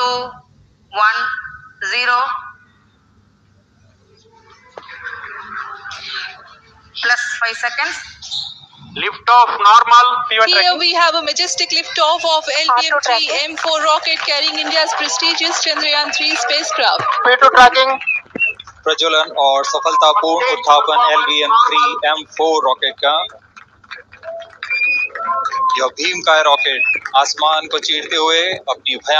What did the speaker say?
two, one, zero. Plus 5 seconds. Lift off normal. Here tracking. we have a majestic lift off of LVM-3 M4 rocket carrying India's prestigious Chandrayaan-3 spacecraft. P2 tracking. प्रज्वलन और सफलतापूर्ण उत्थापन L V M three M four rocket का यह भीम का rocket आसमान को चीरते हुए अपनी भयानक